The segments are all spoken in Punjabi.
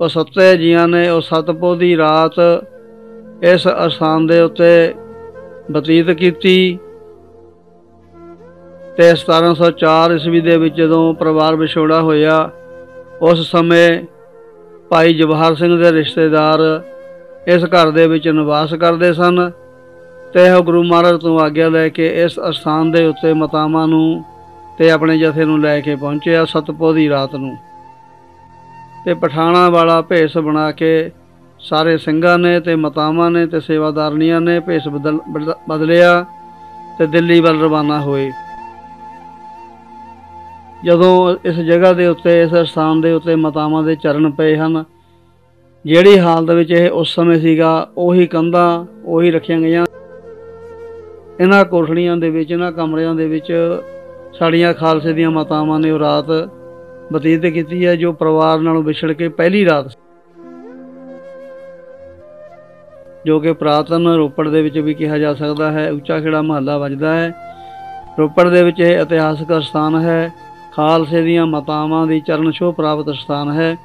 ਉਹ ਸੱਤੇ ਜੀਆਂ ਨੇ ਉਹ ਸਤਪੋ ਦੀ ਰਾਤ ਇਸ ਅਸਥਾਨ ਦੇ ਉੱਤੇ ਬਤੀਤ ਕੀਤੀ ਤੇ 1704 ਈਸਵੀ ਦੇ ਵਿੱਚ ਜਦੋਂ ਪਰਿਵਾਰ ਵਿਛੋੜਾ ਹੋਇਆ, ਉਸ ਸਮੇਂ ਭਾਈ ਜਵਾਹਰ ਸਿੰਘ ਦੇ ਰਿਸ਼ਤੇਦਾਰ ਇਸ ਘਰ ਦੇ ਵਿੱਚ ਨਿਵਾਸ ਕਰਦੇ ਸਨ ਤੇ ਉਹ ਗੁਰੂ ਮਹਾਰਾਜ ਤੋਂ ਆਗਿਆ ਲੈ ਕੇ ਇਸ ਅਸਥਾਨ ਦੇ ਉੱਤੇ ਮਤਾਵਾਂ ਨੂੰ ਤੇ ਆਪਣੇ ਜਥੇ ਨੂੰ ਲੈ ਕੇ ਪਹੁੰਚਿਆ ਸਤਪੋ ਦੀ ਰਾਤ ਨੂੰ। ਤੇ ਪਠਾਣਾ ਵਾਲਾ ਭੇਸ ਬਣਾ ਕੇ ਸਾਰੇ ਸਿੰਘਾਂ ਨੇ ਤੇ ਮਤਾਵਾਂ ਨੇ ਤੇ ਸੇਵਾਦਾਰਨੀਆਂ ਨੇ ਭੇਸ ਬਦਲ ਬਦਲ- ਬਦਲਿਆ ਤੇ ਦਿੱਲੀ ਵੱਲ ਰਵਾਨਾ ਹੋਏ। ਜਦੋਂ ਇਸ ਜਗ੍ਹਾ ਦੇ ਉੱਤੇ, ਇਸ ਸਥਾਨ ਦੇ ਉੱਤੇ ਮਤਾਵਾਂ ਦੇ ਚਰਨ ਪਏ ਹਨ, ਜਿਹੜੀ ਹਾਲਤ ਵਿੱਚ ਇਹ ਉਸ ਸਮੇਂ ਸੀਗਾ, ਉਹੀ ਕੰਧਾਂ, ਉਹੀ ਰੱਖੀਆਂ ਗਈਆਂ। ਇਹਨਾਂ ਕੋਠੜੀਆਂ ਦੇ ਵਿੱਚ, ਇਹਨਾਂ ਕਮਰਿਆਂ ਦੇ ਵਿੱਚ ਸਾਡੀਆਂ ਖਾਲਸੇ ਦੀਆਂ ਮਾਤਾਵਾਂ ਨੇ ਉਹ ਰਾਤ ਬਤੀਤ ਕੀਤੀ ਹੈ, ਜੋ ਪਰਿਵਾਰ ਨਾਲੋਂ ਵਿਛੜ ਕੇ ਪਹਿਲੀ ਰਾਤ ਜੋ ਕਿ ਪ੍ਰਾਤਨ ਰੋਪੜ ਦੇ ਵਿੱਚ ਵੀ ਕਿਹਾ ਜਾ ਸਕਦਾ ਹੈ, ਉੱਚਾ ਖੇੜਾ ਮਹੱਲਾ ਵੱਜਦਾ ਹੈ। ਰੋਪੜ ਦੇ ਵਿੱਚ ਇਹ ਇਤਿਹਾਸਕ ਸਥਾਨ ਹੈ, ਖਾਲਸੇ ਦੀਆਂ ਮਾਤਾਵਾਂ ਦੀ ਚਰਨ ਛੋਹ ਪ੍ਰਾਪਤ ਸਥਾਨ ਹੈ।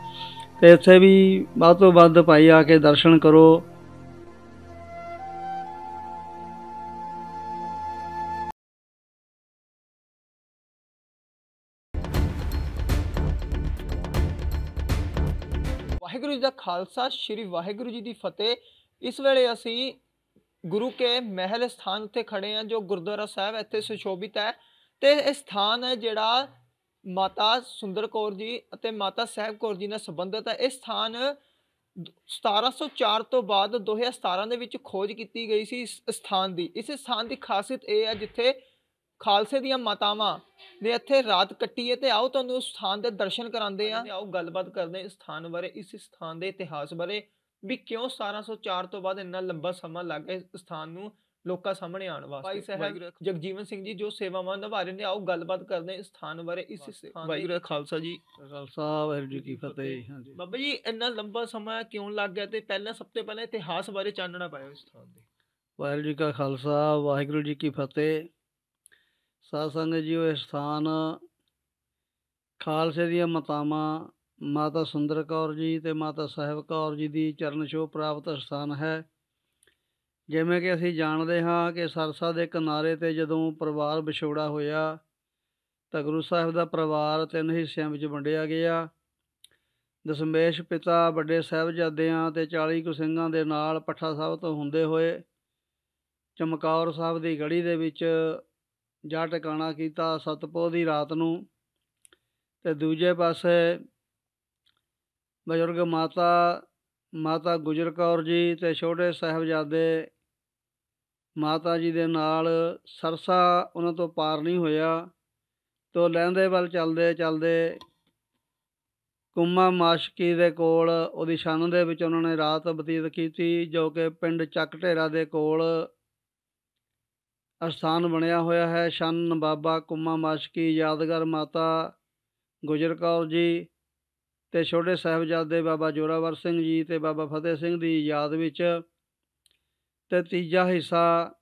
ਤੇ ਇੱਥੇ ਵੀ ਵੱਧ ਤੋਂ ਵੱਧ ਭਾਈ ਆ ਕੇ ਦਰਸ਼ਨ ਕਰੋ ਵਾਹਿਗੁਰੂ ਜੀ ਦਾ ਖਾਲਸਾ, ਸ੍ਰੀ ਵਾਹਿਗੁਰੂ ਜੀ ਦੀ ਫਤਿਹ। ਇਸ ਵੇਲੇ ਅਸੀਂ ਗੁਰੂ ਕੇ ਮਹਿਲ ਸਥਾਨ ਉੱਤੇ ਖੜੇ ਹਾਂ, ਜੋ ਗੁਰਦੁਆਰਾ ਸਾਹਿਬ ਇੱਥੇ ਸੁਸ਼ੋਭਿਤ ਹੈ। ਤੇ ਇਹ ਸਥਾਨ ਹੈ ਜਿਹੜਾ ਮਾਤਾ ਸੁੰਦਰ ਕੌਰ ਜੀ ਅਤੇ ਮਾਤਾ ਸਾਹਿਬ ਕੌਰ ਜੀ ਨਾਲ ਸੰਬੰਧਿਤ ਹੈ। ਇਹ ਸਥਾਨ ਦ- 1704 ਤੋਂ ਬਾਅਦ 2017 ਦੇ ਵਿੱਚ ਖੋਜ ਕੀਤੀ ਗਈ ਸੀ ਇਸ ਸਥਾਨ ਦੀ। ਇਸ ਸਥਾਨ ਦੀ ਖਾਸੀਅਤ ਇਹ ਹੈ ਜਿੱਥੇ ਖਾਲਸੇ ਦੀਆਂ ਮਾਤਾਵਾਂ ਨੇ ਇੱਥੇ ਰਾਤ ਕੱਟੀ ਹੈ ਤੇ ਆਓ ਤੁਹਾਨੂੰ ਉਸ ਸਥਾਨ ਦੇ ਦਰਸ਼ਨ ਕਰਾਉਂਦੇ ਆ ਆਓ ਗੱਲਬਾਤ ਕਰਦੇ ਇਸ ਸਥਾਨ ਬਾਰੇ ਇਸ ਸਥਾਨ ਦੇ ਇਤਿਹਾਸ ਬਾਰੇ ਵੀ ਕਿਉਂ 1704 ਤੋਂ ਬਾਅਦ ਇੰਨਾ ਲੰਬਾ ਸਮਾਂ ਲੱਗ ਗਿਆ ਇਸ ਸਥਾਨ ਨੂੰ ਲੋਕਾਂ ਸਾਹਮਣੇ ਆਉਣ ਵਾਸਤੇ? ਭਾਈ ਸਾਹਿਬ ਜਗਜੀਵਨ ਸਿੰਘ ਜੀ ਜੋ ਸੇਵਾਵਾਂ ਨਿਭਾ ਰਹੇ ਨੇ ਆਓ ਗੱਲਬਾਤ ਕਰਦੇ ਇਸ ਸਥਾਨ ਬਾਰੇ ਇਸ ਸਥਾਨ ਵਾਹਿਗੁਰੂ ਖਾਲਸਾ ਜੀ। ਖਾਲਸਾ ਵਾਹਿਗੁਰੂ ਜੀ ਕੀ ਫਤਿਹ ਹਾਂਜੀ। ਬਾਬਾ ਜੀ ਇੰਨਾ ਲੰਬਾ ਸਮਾਂ ਕਿਉਂ ਲੱਗ ਗਿਆ ਤੇ ਪਹਿਲਾਂ ਸਭ ਤੋਂ ਪਹਿਲਾਂ ਇਤਿਹਾਸ ਬਾਰੇ ਚਾਨਣਾ ਪਾਇਓ ਇਸ ਸਥਾਨ ਦੇ ਵਾਹਿਗੁਰੂ ਜੀ ਕਾ ਖਾਲਸਾ ਵਾਹਿਗੁਰੂ ਜੀ ਕੀ ਫਤਿਹ। ਸਾਧ ਸੰਗਤ ਜੀਓ, ਇਹ ਸਥਾਨ ਖਾਲਸੇ ਦੀਆਂ ਮਾਤਾਵਾਂ, ਮਾਤਾ ਸੁੰਦਰ ਕੌਰ ਜੀ ਤੇ ਮਾਤਾ ਸਾਹਿਬ ਕੌਰ ਜੀ ਦੀ ਚਰਨ ਛੋਹ ਪ੍ਰਾਪਤ ਸਥਾਨ ਹੈ। ਜਿਵੇਂ ਕਿ ਅਸੀਂ ਜਾਣਦੇ ਹਾਂ ਕਿ ਸਰਸਾ ਦੇ ਕਿਨਾਰੇ ਤੇ ਜਦੋਂ ਪਰਿਵਾਰ ਵਿਛੋੜਾ ਹੋਇਆ, ਤਾਂ ਗੁਰੂ ਸਾਹਿਬ ਦਾ ਪਰਿਵਾਰ ਤਿੰਨ ਹਿੱਸਿਆਂ ਵਿੱਚ ਵੰਡਿਆ ਗਿਆ। ਦਸ਼ਮੇਸ਼ ਪਿਤਾ, ਵੱਡੇ ਸਾਹਿਬਜ਼ਾਦਿਆਂ ਤੇ 40 ਕੁ ਸਿੰਘਾਂ ਦੇ ਨਾਲ ਪੱਠਾ ਸਾਹਿਬ ਤੋਂ ਹੁੰਦੇ ਹੋਏ, ਚਮਕੌਰ ਸਾਹਿਬ ਦੀ ਗੜੀ ਦੇ ਵਿੱਚ ਜਾ ਟਿਕਾਣਾ ਕੀਤਾ ਸਤਪੋ ਦੀ ਰਾਤ ਨੂੰ ਤੇ ਦੂਜੇ ਪਾਸੇ ਬਜ਼ੁਰਗ ਮਾਤਾ ਮਾਤਾ ਗੁਜਰ ਕੌਰ ਜੀ ਤੇ ਛੋਟੇ ਸਾਹਿਬਜ਼ਾਦੇ ਮਾਤਾ ਜੀ ਦੇ ਨਾਲ ਸਰਸਾ ਉਹਨਾਂ ਤੋਂ ਪਾਰ ਨਹੀਂ ਹੋਇਆ। ਤੋਂ ਲਹਿੰਦੇ ਵੱਲ ਚੱਲਦੇ ਚੱਲਦੇ ਕੁੰਮਾ ਮਾਸ਼ਕੀ ਦੇ ਕੋਲ ਉਹਦੀ ਛੰਨ ਦੇ ਵਿੱਚ ਉਹਨਾਂ ਨੇ ਰਾਤ ਬਤੀਤ ਕੀਤੀ, ਜੋ ਕਿ ਪਿੰਡ ਚੱਕ ਢੇਰਾ ਦੇ ਕੋਲ ਅਸਥਾਨ ਬਣਿਆ ਹੋਇਆ ਹੈ। ਸੰਨ ਬਾਬਾ ਕੁੰਮਾ ਮਾਸ਼ਕੀ ਯਾਦਗਾਰ ਮਾਤਾ ਗੁਜਰ ਕੌਰ ਜੀ ਤੇ ਛੋਟੇ ਸਾਹਿਬਜ਼ਾਦੇ ਬਾਬਾ ਜੋਰਾਵਰ ਸਿੰਘ ਜੀ ਤੇ ਬਾਬਾ ਫਤਿਹ ਸਿੰਘ ਦੀ ਯਾਦ ਵਿੱਚ ਤੇ ਤੀਜਾ ਹਿੱਸਾ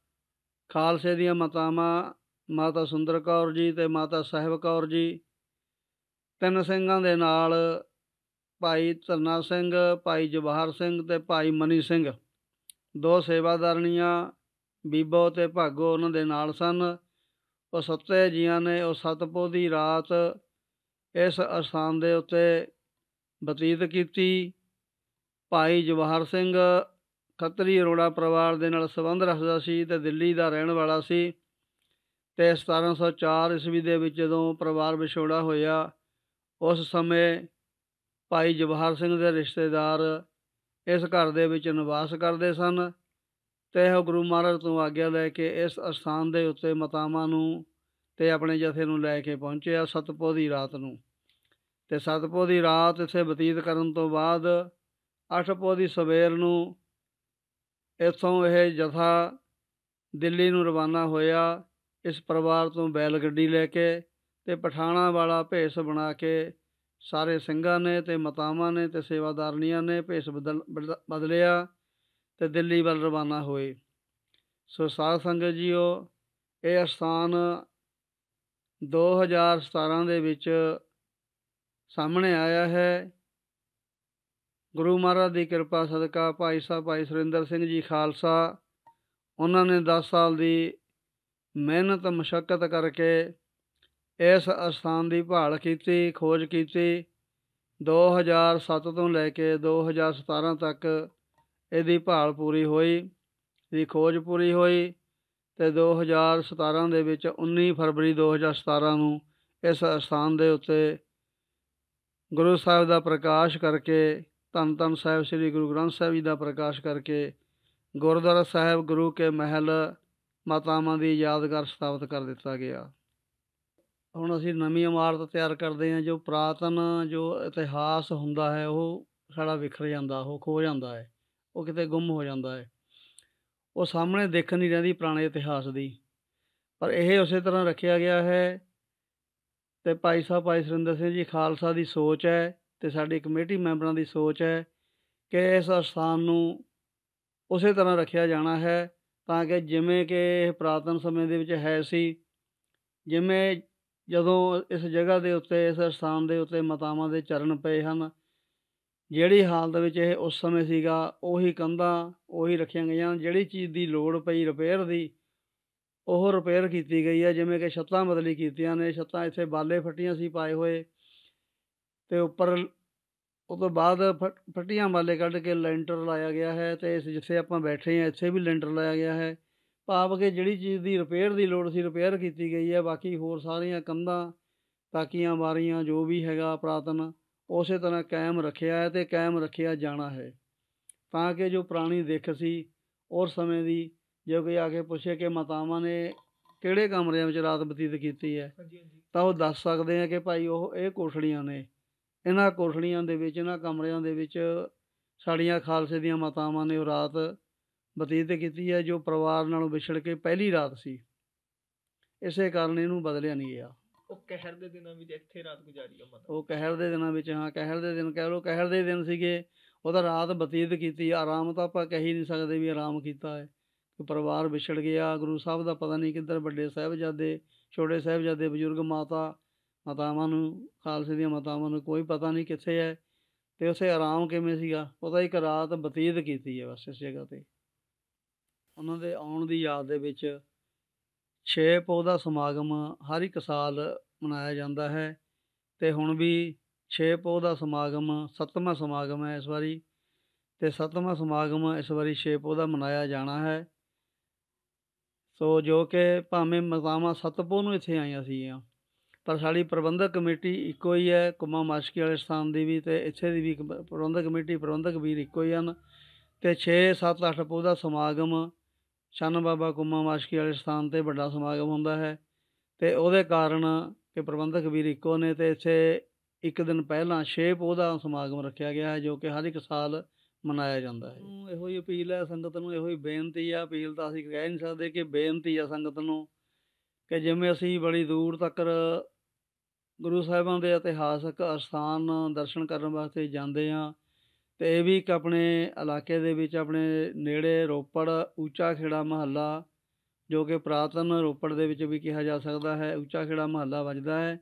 ਖਾਲਸੇ ਦੀਆਂ ਮਾਤਾਵਾਂ ਮਾਤਾ ਸੁੰਦਰ ਕੌਰ ਜੀ ਤੇ ਮਾਤਾ ਸਾਹਿਬ ਕੌਰ ਜੀ। ਤਿੰਨ ਸਿੰਘਾਂ ਦੇ ਨਾਲ ਭਾਈ ਧਰਨਾ ਸਿੰਘ, ਭਾਈ ਜਵਾਹਰ ਸਿੰਘ ਤੇ ਭਾਈ ਮਨੀ ਸਿੰਘ। ਦੋ ਸੇਵਾਦਾਰਨੀਆਂ ਬੀਬੋ ਤੇ ਭਾਗੋ ਉਹਨਾਂ ਦੇ ਨਾਲ ਸਨ। ਉਹ ਸੱਤੇ ਜੀਆਂ ਨੇ, ਉਹ ਸਤਪੋ ਦੀ ਰਾਤ ਇਸ ਅਸਥਾਨ ਦੇ ਉੱਤੇ ਬਤੀਤ ਕੀਤੀ। ਭਾਈ ਜਵਾਹਰ ਸਿੰਘ ਖੱਤਰੀ ਅਰੋੜਾ ਪਰਿਵਾਰ ਦੇ ਨਾਲ ਸੰਬੰਧ ਰੱਖਦਾ ਸੀ ਤੇ ਦਿੱਲੀ ਦਾ ਰਹਿਣ ਵਾਲਾ ਸੀ ਤੇ 1704 ਈਸਵੀ ਦੇ ਵਿੱਚ ਜਦੋਂ ਪਰਿਵਾਰ ਵਿਛੋੜਾ ਹੋਇਆ, ਉਸ ਸਮੇਂ ਭਾਈ ਜਵਾਹਰ ਸਿੰਘ ਦੇ ਰਿਸ਼ਤੇਦਾਰ ਇਸ ਘਰ ਦੇ ਵਿੱਚ ਨਿਵਾਸ ਕਰਦੇ ਸਨ। ਤੇ ਉਹ ਗੁਰੂ ਮਹਾਰਾਜ ਤੋਂ ਆਗਿਆ ਲੈ ਕੇ ਇਸ ਅਸਥਾਨ ਦੇ ਉੱਤੇ ਮਤਾਵਾਂ ਨੂੰ ਤੇ ਆਪਣੇ ਜਥੇ ਨੂੰ ਲੈ ਕੇ ਪਹੁੰਚਿਆ ਸਤਪੋ ਦੀ ਰਾਤ ਨੂੰ। ਤੇ ਸਤਪੋ ਦੀ ਰਾਤ ਇੱਥੇ ਬਤੀਤ ਕਰਨ ਤੋਂ ਬਾਅਦ ਅੱਠਪੋ ਦੀ ਸਵੇਰ ਨੂੰ ਇੱਥੋਂ ਇਹ ਜਥਾ ਦਿੱਲੀ ਨੂੰ ਰਵਾਨਾ ਹੋਇਆ। ਇਸ ਪਰਿਵਾਰ ਤੋਂ ਬੈਲ ਗੱਡੀ ਲੈ ਕੇ ਤੇ ਪਠਾਣਾ ਵਾਲਾ ਭੇਸ ਬਣਾ ਕੇ ਸਾਰੇ ਸਿੰਘਾਂ ਨੇ ਤੇ ਮਾਤਾਵਾਂ ਨੇ ਤੇ ਸੇਵਾਦਾਰਨੀਆਂ ਨੇ ਭੇਸ ਬਦਲ ਬਦਲ- ਬਦਲਿਆ। ਤੇ ਦਿੱਲੀ ਵੱਲ ਰਵਾਨਾ ਹੋਏ। ਸੋ ਸਾਧ ਸੰਗਤ ਜੀਓ, ਇਹ ਸਥਾਨ 2017 ਦੇ ਵਿੱਚ ਸਾਹਮਣੇ ਆਇਆ ਹੈ। ਗੁਰੂ ਮਹਾਰਾਜ ਦੀ ਕਿਰਪਾ ਸਦਕਾ ਭਾਈ ਸਾਹਿਬ ਭਾਈ ਸੁਰਿੰਦਰ ਸਿੰਘ ਜੀ ਖਾਲਸਾ, ਉਹਨਾਂ ਨੇ 10 ਸਾਲ ਦੀ ਮਿਹਨਤ, ਮਸ਼ੱਕਤ ਕਰਕੇ ਇਸ ਅਸਥਾਨ ਦੀ ਭਾਲ ਕੀਤੀ, ਖੋਜ ਕੀਤੀ। 2007 ਤੋਂ ਲੈ ਕੇ 2017 ਤੱਕ ਇਹਦੀ ਭਾਲ ਪੂਰੀ ਹੋਈ ਦੀ ਖੋਜ ਪੂਰੀ ਹੋਈ ਤੇ 2017 ਦੇ ਵਿੱਚ 19 ਫਰਵਰੀ 2017 ਨੂੰ ਇਸ ਅਸਥਾਨ ਦੇ ਉੱਤੇ ਗੁਰੂ ਸਾਹਿਬ ਦਾ ਪ੍ਰਕਾਸ਼ ਕਰਕੇ, ਧੰਨ ਧੰਨ ਸਾਹਿਬ ਸ੍ਰੀ ਗੁਰੂ ਗ੍ਰੰਥ ਸਾਹਿਬ ਜੀ ਦਾ ਪ੍ਰਕਾਸ਼ ਕਰਕੇ ਗੁਰਦੁਆਰਾ ਸਾਹਿਬ, ਗੁਰੂ ਕੇ ਮਹਿਲ ਮਾਤਾਵਾਂ ਦੀ ਯਾਦਗਾਰ ਸਥਾਪਿਤ ਕਰ ਦਿੱਤਾ ਗਿਆ। ਹੁਣ ਅਸੀਂ ਨਵੀਂ ਇਮਾਰਤ ਤਿਆਰ ਕਰਦੇ ਹਾਂ, ਜੋ ਪੁਰਾਤਨ ਜੋ ਇਤਿਹਾਸ ਹੁੰਦਾ ਹੈ, ਉਹ ਸਾਡਾ ਵਿਖਰ ਜਾਂਦਾ, ਉਹ ਖੋ ਜਾਂਦਾ ਹੈ। ਉਹ ਕਿਤੇ ਗੁੰਮ ਹੋ ਜਾਂਦਾ ਹੈ। ਉਹ ਸਾਹਮਣੇ ਦੇਖਣ ਨਹੀਂ ਰਹਿੰਦੀ ਪੁਰਾਣੇ ਇਤਿਹਾਸ ਦੀ। ਪਰ ਇਹ ਉਸੇ ਤਰ੍ਹਾਂ ਰੱਖਿਆ ਗਿਆ ਹੈ ਤੇ ਭਾਈ ਸਾਹਿਬ, ਭਾਈ ਸੁਰਿੰਦਰ ਸਿੰਘ ਜੀ, ਖਾਲਸਾ ਦੀ ਸੋਚ ਹੈ ਤੇ ਸਾਡੀ ਕਮੇਟੀ ਮੈਂਬਰਾਂ ਦੀ ਸੋਚ ਹੈ ਕਿ ਇਸ ਅਸਥਾਨ ਨੂੰ ਉਸੇ ਤਰ੍ਹਾਂ ਰੱਖਿਆ ਜਾਣਾ ਹੈ ਤਾਂ ਕਿ ਜਿਵੇਂ ਕਿ ਇਹ ਪੁਰਾਤਨ ਸਮੇਂ ਦੇ ਵਿੱਚ ਹੈ ਸੀ, ਜਿਵੇਂ ਜਦੋਂ ਇਸ ਜਗ੍ਹਾ ਦੇ ਉੱਤੇ, ਇਸ ਸਥਾਨ ਦੇ ਉੱਤੇ ਮਾਤਾਵਾਂ ਦੇ ਚਰਨ ਪਏ ਹਨ ਜਿਹੜੀ ਹਾਲਤ ਵਿੱਚ ਇਹ ਉਸ ਸਮੇਂ ਸੀਗਾ, ਉਹੀ ਕੰਧਾਂ, ਉਹੀ ਰੱਖੀਆਂ ਗਈਆਂ, ਜਿਹੜੀ ਚੀਜ਼ ਦੀ ਲੋੜ ਪਈ ਰਿਪੇਅਰ ਦੀ, ਉਹ ਰਿਪੇਅਰ ਕੀਤੀ ਗਈ ਹੈ, ਜਿਵੇਂ ਕਿ ਛੱਤਾਂ ਬਦਲੀ ਕੀਤੀਆਂ ਨੇ, ਛੱਤਾਂ ਇੱਥੇ ਬਾਲੇ ਫੱਟੀਆਂ ਸੀ ਪਾਏ ਹੋਏ ਤੇ ਉੱਪਰ ਉਹ ਤੋਂ ਬਾਅਦ ਫ- ਫੱਟੀਆਂ ਬਾਲੇ ਕੱਢ ਕੇ ਲੈਂਟਰ ਲਾਇਆ ਗਿਆ ਹੈ ਤੇ ਇਸ ਜਿੱਥੇ ਆਪਾਂ ਬੈਠੇ ਹਾਂ, ਇੱਥੇ ਵੀ ਲੈਂਟਰ ਲਾਇਆ ਗਿਆ ਹੈ। ਭਾਵ ਕਿ ਜਿਹੜੀ ਚੀਜ਼ ਦੀ ਰਿਪੇਅਰ ਦੀ ਲੋੜ ਸੀ ਰਿਪੇਅਰ ਕੀਤੀ ਗਈ ਹੈ, ਬਾਕੀ ਹੋਰ ਸਾਰੀਆਂ ਕੰਧਾਂ, ਤਾਕੀਆਂ ਬਾਰੀਆਂ ਜੋ ਵੀ ਹੈਗਾ ਪੁਰਾਤਨ ਉਸੇ ਤਰ੍ਹਾਂ ਕਾਇਮ ਰੱਖਿਆ ਹੈ ਤੇ ਕਾਇਮ ਰੱਖਿਆ ਜਾਣਾ ਹੈ। ਤਾਂ ਕਿ ਜੋ ਪੁਰਾਣੀ ਦਿੱਖ ਸੀ ਉਸ ਸਮੇਂ ਦੀ ਜੇ ਕੋਈ ਆ ਕੇ ਪੁੱਛੇ ਕਿ ਮਾਤਾਵਾਂ ਨੇ ਕਿਹੜੇ ਕਮਰਿਆਂ ਵਿੱਚ ਰਾਤ ਬਤੀਤ ਕੀਤੀ ਹੈ ਤਾਂ ਉਹ ਦੱਸ ਸਕਦੇ ਆ ਕਿ ਭਾਈ ਉਹ ਇਹ ਕੋਠੜੀਆਂ ਨੇ। ਇਹਨਾਂ ਕੋਠੜੀਆਂ ਦੇ ਵਿੱਚ ਇਹਨਾਂ ਕਮਰਿਆਂ ਦੇ ਵਿੱਚ ਸਾਡੀਆਂ ਖਾਲਸੇ ਦੀਆਂ ਮਾਤਾਵਾਂ ਨੇ ਉਹ ਰਾਤ ਬਤੀਤ ਕੀਤੀ ਹੈ ਜੋ ਪਰਿਵਾਰ ਨਾਲੋਂ ਵਿਛੜ ਕੇ ਪਹਿਲੀ ਰਾਤ ਸੀ। ਇਸੇ ਕਾਰਨ ਇਹਨੂੰ ਬਦਲਿਆ ਨਹੀਂ ਗਿਆ। ਉਹ ਕਹਿਰ ਦੇ ਦਿਨਾਂ ਵਿੱਚ ਇੱਥੇ ਰਾਤ ਗੁਜ਼ਾਰੀ ਆ ਮਾਤਾ ਉਹ ਕਹਿਰ ਦੇ ਦਿਨਾਂ ਵਿੱਚ, ਹਾਂ, ਕਹਿਰ ਦੇ ਦਿਨ ਕਹਿ ਲਓ, ਕਹਿਰ ਦੇ ਦਿਨ ਸੀਗੇ। ਉਹਦਾ ਰਾਤ ਬਤੀਤ ਕੀਤੀ। ਆਰਾਮ ਤਾਂ ਆਪਾਂ ਕਹਿ ਹੀ ਨਹੀਂ ਸਕਦੇ ਵੀ ਆਰਾਮ ਕੀਤਾ ਹੈ। ਕਿ ਪਰਿਵਾਰ ਵਿਛੜ ਗਿਆ, ਗੁਰੂ ਸਾਹਿਬ ਦਾ ਪਤਾ ਨਹੀਂ ਕਿੱਧਰ ਵੱਡੇ ਸਾਹਿਬਜ਼ਾਦੇ, ਛੋਟੇ ਸਾਹਿਬਜ਼ਾਦੇ, ਬਜ਼ੁਰਗ ਮਾਤਾ, ਮਾਤਾਵਾਂ ਨੂੰ, ਖਾਲਸੇ ਦੀਆਂ ਮਾਤਾਵਾਂ ਨੂੰ ਕੋਈ ਪਤਾ ਨਹੀਂ ਕਿੱਥੇ ਹੈ ਤੇ ਉਸੇ ਆਰਾਮ ਕਿਵੇਂ ਸੀਗਾ? ਉਹਦਾ ਇੱਕ ਰਾਤ ਬਤੀਤ ਕੀਤੀ ਹੈ ਬਸ ਇਸ ਜਗ੍ਹਾ ਤੇ। ਉਹਨਾਂ ਦੇ ਆਉਣ ਦੀ ਯਾਦ ਦੇ ਵਿੱਚ ਛੇ ਪੋਹ ਦਾ ਸਮਾਗਮ ਹਰ ਇੱਕ ਸਾਲ ਮਨਾਇਆ ਜਾਂਦਾ ਹੈ ਤੇ ਹੁਣ ਵੀ ਛੇ ਪੋਹ ਦਾ ਸਮਾਗਮ ਸੱਤਵਾਂ ਸਮਾਗਮ ਹੈ ਇਸ ਵਾਰੀ ਤੇ ਸੱਤਵਾਂ ਸਮਾਗਮ ਇਸ ਵਾਰੀ ਛੇ ਪੋਹ ਦਾ ਮਨਾਇਆ ਜਾਣਾ ਹੈ। ਸੋ ਜੋ ਕਿ ਭਾਵੇਂ ਮਾਤਾਵਾਂ ਸੱਤ ਪੋਹ ਨੂੰ ਇੱਥੇ ਆਈਆਂ ਸੀਗੀਆਂ, ਪਰ ਸਾਡੀ ਪ੍ਰਬੰਧਕ ਕਮੇਟੀ ਇੱਕੋ ਹੀ ਹੈ, ਕੁਮਾ ਮਾਸ਼ਕੀ ਵਾਲੇ ਸਥਾਨ ਦੀ ਵੀ ਤੇ ਇੱਥੇ ਦੀ ਵੀ ਇੱਕ ਪ੍ਰਬੰਧਕ ਕਮੇਟੀ ਪ੍ਰਬੰਧਕ ਵੀਰ ਇੱਕੋ ਹੀ ਹਨ ਤੇ 6 7 8 ਪੋਹ ਦਾ ਸਮਾਗਮ ਚੰਨ ਬਾਬਾ ਕੁਮਾ ਮਾਸ਼ਕੀ ਵਾਲੇ ਸਥਾਨ ਤੇ ਵੱਡਾ ਸਮਾਗਮ ਹੁੰਦਾ ਹੈ ਤੇ ਉਹਦੇ ਕਾਰਨ ਕਿ ਪ੍ਰਬੰਧਕ ਵੀਰ ਇੱਕੋ ਨੇ ਤੇ ਇੱਥੇ ਇੱਕ ਦਿਨ ਪਹਿਲਾਂ 6 ਪੋਹ ਦਾ ਸਮਾਗਮ ਰੱਖਿਆ ਗਿਆ ਹੈ, ਜੋ ਕਿ ਹਰ ਇੱਕ ਸਾਲ ਮਨਾਇਆ ਜਾਂਦਾ ਹੈ, ਇਹੋ ਹੀ ਅਪੀਲ ਹੈ, ਸੰਗਤ ਨੂੰ ਇਹੋ ਹੀ ਬੇਨਤੀ ਆ। ਅਪੀਲ ਤਾਂ ਅਸੀਂ ਕਹਿ ਨਹੀਂ ਸਕਦੇ ਕਿ ਬੇਨਤੀ ਆ ਸੰਗਤ ਨੂੰ ਕਿ ਜਿਵੇਂ ਅਸੀਂ ਬੜੀ ਦੂਰ ਤੱਕ ਗੁਰੂ ਸਾਹਿਬਾਂ ਦੇ ਇਤਿਹਾਸਕ ਅਸਥਾਨ ਦਰਸ਼ਨ ਕਰਨ ਵਾਸਤੇ ਜਾਂਦੇ ਹਾਂ ਤੇ ਇਹ ਵੀ ਇੱਕ ਆਪਣੇ ਇਲਾਕੇ ਦੇ ਵਿੱਚ ਆਪਣੇ ਨੇੜੇ ਰੋਪੜ ਉੱਚਾ ਖੇੜਾ ਮਹੱਲਾ, ਜੋ ਕਿ ਪ੍ਰਾਤਨ ਰੋਪੜ ਦੇ ਵਿੱਚ ਵੀ ਕਿਹਾ ਜਾ ਸਕਦਾ ਹੈ, ਉੱਚਾ ਖੇੜਾ ਮਹੱਲਾ ਵੱਜਦਾ ਹੈ।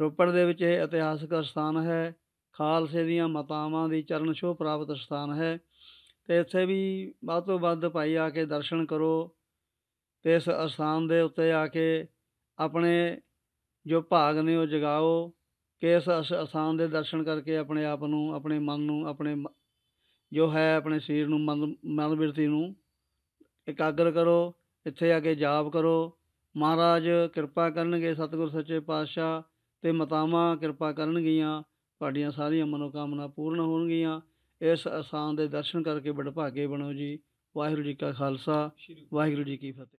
ਰੋਪੜ ਦੇ ਵਿੱਚ ਇਹ ਇਤਿਹਾਸਕ ਸਥਾਨ ਹੈ, ਖਾਲਸੇ ਦੀਆਂ ਮਾਤਾਵਾਂ ਦੀ ਚਰਨ ਛੋਹ ਪ੍ਰਾਪਤ ਸਥਾਨ ਹੈ। ਤੇ ਇੱਥੇ ਵੀ ਵੱਧ ਤੋਂ ਵੱਧ ਭਾਈ ਆ ਕੇ ਦਰਸ਼ਨ ਕਰੋ ਤੇ ਇਸ ਅਸਥਾਨ ਦੇ ਉੱਤੇ ਆ ਕੇ ਆਪਣੇ ਜੋ ਭਾਗ ਨੇ ਉਹ ਜਗਾਓ। ਕਿ ਇਸ ਅਸ- ਅਸਥਾਨ ਦੇ ਦਰਸ਼ਨ ਕਰਕੇ ਆਪਣੇ ਆਪ ਨੂੰ ਆਪਣੇ ਮਨ ਨੂੰ ਆਪਣੇ ਜੋ ਹੈ ਆਪਣੇ ਸਰੀਰ ਨੂੰ ਮਨ ਮਨ ਬਿਰਤੀ ਨੂੰ ਇਕਾਗਰ ਕਰੋ ਇੱਥੇ ਆ ਕੇ ਜਾਪ ਕਰੋ। ਮਹਾਰਾਜ ਕਿਰਪਾ ਕਰਨਗੇ ਸਤਿਗੁਰ ਸੱਚੇ ਪਾਤਸ਼ਾਹ ਤੇ ਮਾਤਾਵਾਂ ਕਿਰਪਾ ਕਰਨਗੀਆਂ ਤੁਹਾਡੀਆਂ ਸਾਰੀਆਂ ਮਨੋਕਾਮਨਾ ਪੂਰਨ ਹੋਣਗੀਆਂ। ਇਸ ਅਸਥਾਨ ਦੇ ਦਰਸ਼ਨ ਕਰਕੇ ਬੜਭਾਗੇ ਬਣੋ ਜੀ। ਵਾਹਿਗੁਰੂ ਜੀ ਕਾ ਖਾਲਸਾ ਵਾਹਿਗੁਰੂ ਜੀ ਕੀ ਫਤਿਹ।